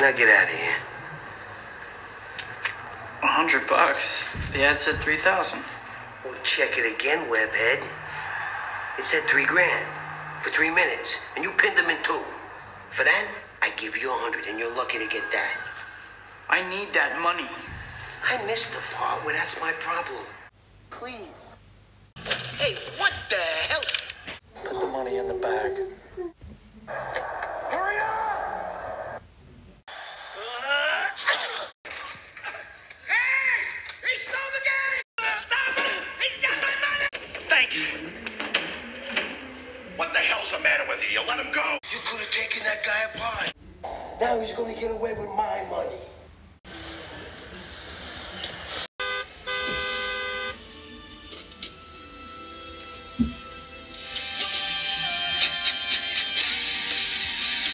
Now get out of here. A hundred bucks. The ad said three thousand. Well, check it again, webhead. It said three grand for three minutes, and you pinned them in two. For that, I give you a hundred, and you're lucky to get that. I need that money. I missed the part where that's my problem. Please. Hey, what the hell? Put the money in the bag. Money! What the hell's the matter with you? You let him go? You could have taken that guy apart. Now he's gonna get away with my money.